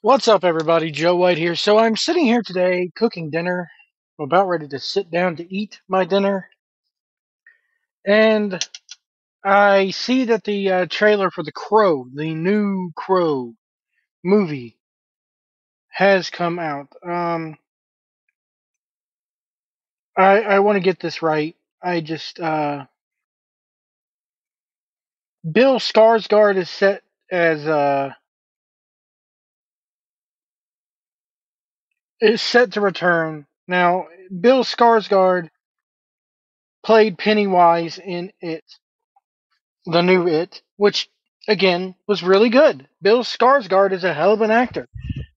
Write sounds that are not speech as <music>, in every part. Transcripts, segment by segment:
What's up, everybody? Joe White here. So I'm sitting here today cooking dinner. I'm about ready to sit down to eat my dinner, and I see that the uh, trailer for The Crow, the new Crow movie, has come out. Um, I I want to get this right. I just uh, Bill Skarsgård is set as uh is set to return. Now, Bill Skarsgård played Pennywise in It. the new It, which again was really good. Bill Skarsgård is a hell of an actor.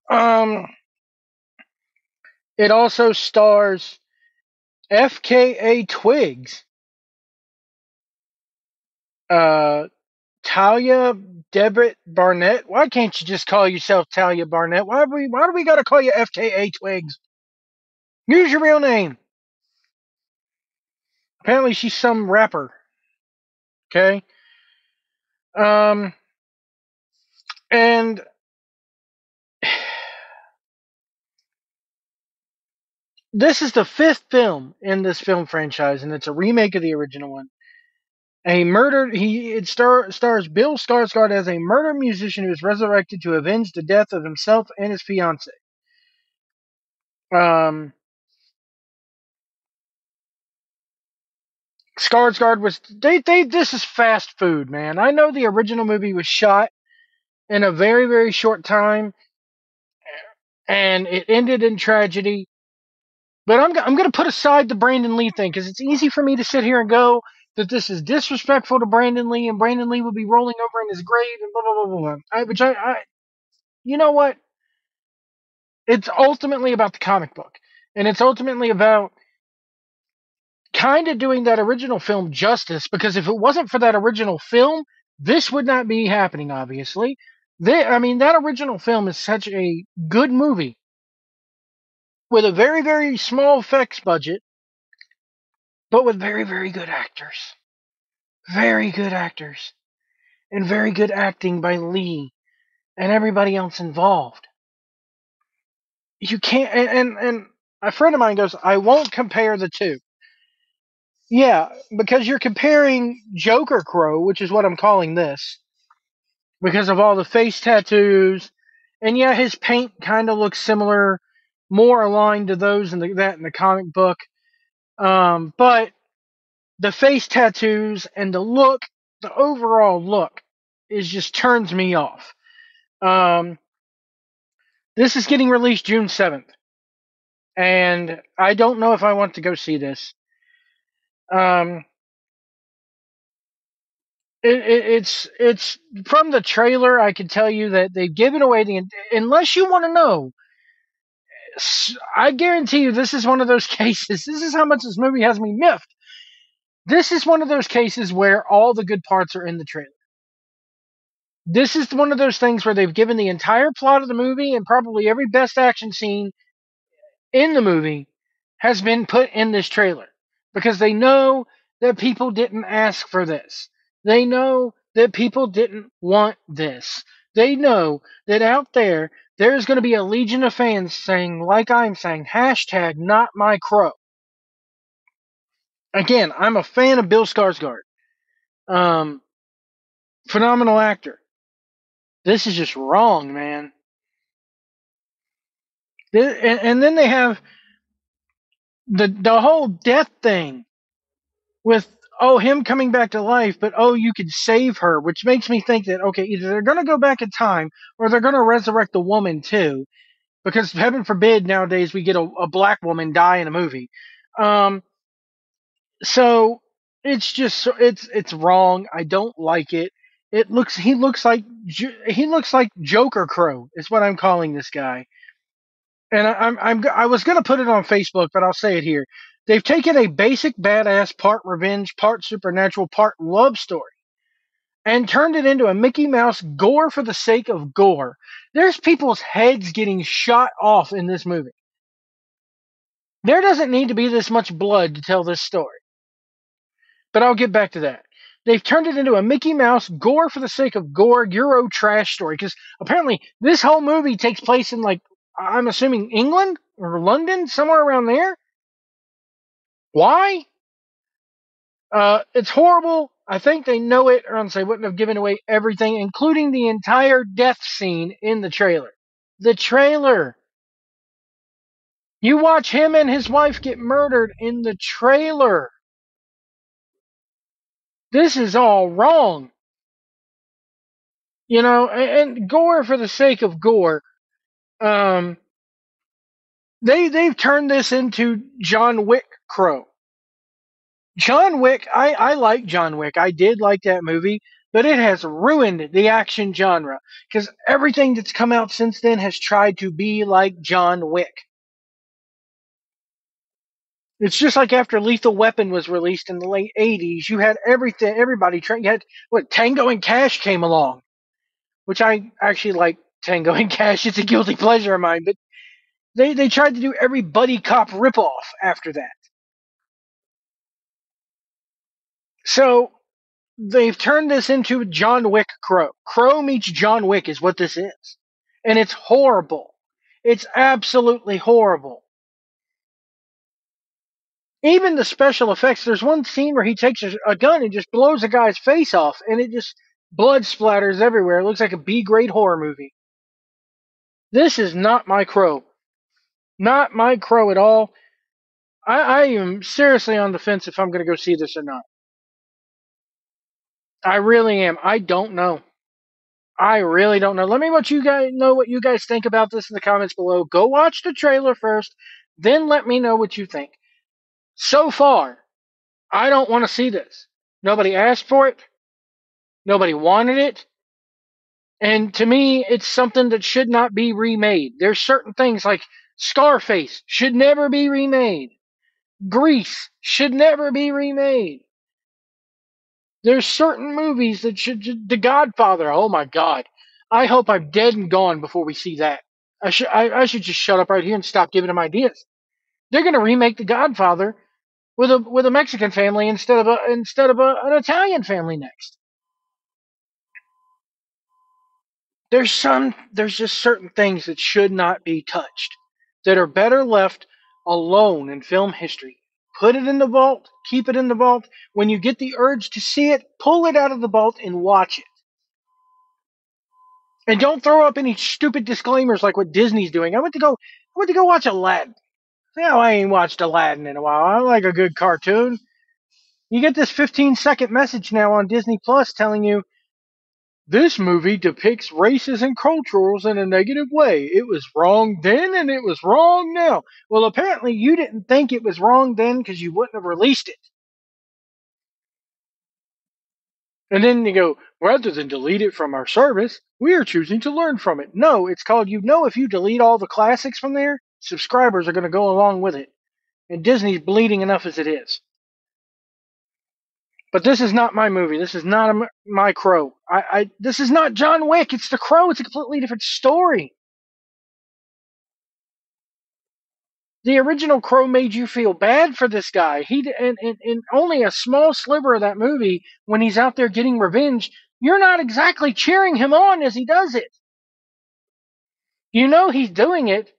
Um, it also stars FKA Twigs, uh, Tahliah Debrett Barnett. Why can't you just call yourself Tahliah Barnett? Why we Why do we got to call you FKA Twigs? Use your real name. Apparently, she's some rapper. Okay. Um, and <sighs> this is the fifth film in this film franchise, and it's a remake of the original one. A murdered he it star, stars Bill Skarsgård as a murder musician who is resurrected to avenge the death of himself and his fiance. Um, Skarsgård was they they this is fast food, man. I know the original movie was shot in a very very short time, and it ended in tragedy. But I'm I'm gonna put aside the Brandon Lee thing because it's easy for me to sit here and go that this is disrespectful to Brandon Lee, and Brandon Lee will be rolling over in his grave and blah blah blah blah. blah. I, which I, I, you know what? It's ultimately about the comic book, and it's ultimately about kind of doing that original film justice. Because if it wasn't for that original film, this would not be happening. Obviously, they, I mean, that original film is such a good movie with a very very small effects budget, but with very very good actors, very good actors, and very good acting by Lee and everybody else involved. You can't, and and, and a friend of mine goes, I won't compare the two. Yeah, because you're comparing Joker Crow, which is what I'm calling this, because of all the face tattoos, and yeah, his paint kind of looks similar, more aligned to those in the, that in the comic book. Um, but the face tattoos and the look, the overall look, is just turns me off. Um, this is getting released June seventh, and I don't know if I want to go see this. Um, it, it, it's it's from the trailer. I can tell you that they've given away the unless you want to know. I guarantee you, this is one of those <laughs> cases. This is how much this movie has me miffed. This is one of those cases where all the good parts are in the trailer. This is one of those things where they've given the entire plot of the movie and probably every best action scene in the movie has been put in this trailer because they know that people didn't ask for this. They know that people didn't want this. They know that out there, there's going to be a legion of fans saying, like I'm saying, hashtag not my crow. Again, I'm a fan of Bill Skarsgård. Um, phenomenal actor. This is just wrong, man. And, then they have the the whole death thing with oh him coming back to life but oh you could save her which makes me think that okay either they're going to go back in time or they're going to resurrect the woman too because heaven forbid nowadays we get a, a black woman die in a movie. Um so it's just it's it's wrong. I don't like it. It looks he looks like he looks like joker crow is what i'm calling this guy. And I, I'm I'm I was gonna put it on Facebook, but I'll say it here. They've taken a basic badass, part revenge, part supernatural, part love story, and turned it into a Mickey Mouse gore for the sake of gore. There's people's heads getting shot off in this movie. There doesn't need to be this much blood to tell this story. But I'll get back to that. they've turned it into a Mickey Mouse gore for the sake of gore Euro trash story. Because apparently this whole movie takes place in like I'm assuming England or London, somewhere around there. Why? Uh, it's horrible. I think they know it, or else they wouldn't have given away everything, including the entire death scene in the trailer. The trailer. You watch him and his wife get murdered in the trailer. This is all wrong. You know, and, and gore for the sake of gore. Um, they they've turned this into John Wick Crow. John Wick, I, I like John Wick. I did like that movie, but it has ruined the action genre because everything that's come out since then has tried to be like John Wick. It's just like after Lethal Weapon was released in the late '80s, you had everything, everybody trying. You had what Tango and Cash came along, which I actually like. Tango and Cash, it's a guilty pleasure of mine, but they they tried to do every buddy cop ripoff after that. So they've turned this into John Wick Crow. Crow meets John Wick is what this is. And it's horrible. It's absolutely horrible. Even the special effects, there's one scene where he takes a, gun and just blows a guy's face off, and it just blood splatters everywhere. It looks like a B grade horror movie. This is not my crow. Not my crow at all. I, I am seriously on the fence if I'm going to go see this or not. I really am. I don't know. I really don't know. Let me what you guys know what you guys think about this in the comments below. Go watch the trailer first, then let me know what you think. So far, I don't want to see this. Nobody asked for it. Nobody wanted it. And to me, it's something that should not be remade. There's certain things like Scarface should never be remade. Grease should never be remade. There's certain movies that should. The Godfather. Oh my God. I hope I'm dead and gone before we see that. I should. I, I should just shut up right here and stop giving them ideas. They're going to remake The Godfather with a with a Mexican family instead of a instead of a, an Italian family next. There's some. There's just certain things that should not be touched. That are better left alone in film history. Put it in the vault, keep it in the vault. When you get the urge to see it, pull it out of the vault and watch it. And don't throw up any stupid disclaimers like what Disney's doing. I went to go I went to go watch Aladdin. Yeah, I ain't watched Aladdin in a while. I like a good cartoon. You get this 15 second message now on Disney Plus telling you this movie depicts races and cultures in a negative way. It was wrong then and it was wrong now. Well, apparently you didn't think it was wrong then because you wouldn't have released it. And then you go, rather than delete it from our service, we are choosing to learn from it. No, it's called you know if you delete all the classics from there, subscribers are going to go along with it. And Disney's bleeding enough as it is. But this is not my movie. This is not a, my Crow. I, I this is not John Wick. It's the Crow. It's a completely different story. The original Crow made you feel bad for this guy. He and, and, and only a small sliver of that movie when he's out there getting revenge. You're not exactly cheering him on as he does it. You know he's doing it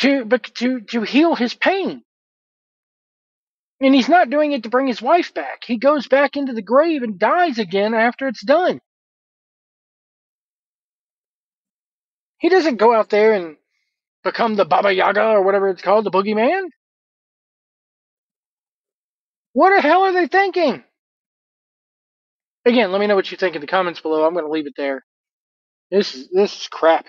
to to to heal his pain. And he's not doing it to bring his wife back. He goes back into the grave and dies again after it's done. He doesn't go out there and become the Baba Yaga or whatever it's called, the boogeyman. What the hell are they thinking? Again, let me know what you think in the comments below. I'm going to leave it there. This is this is crap.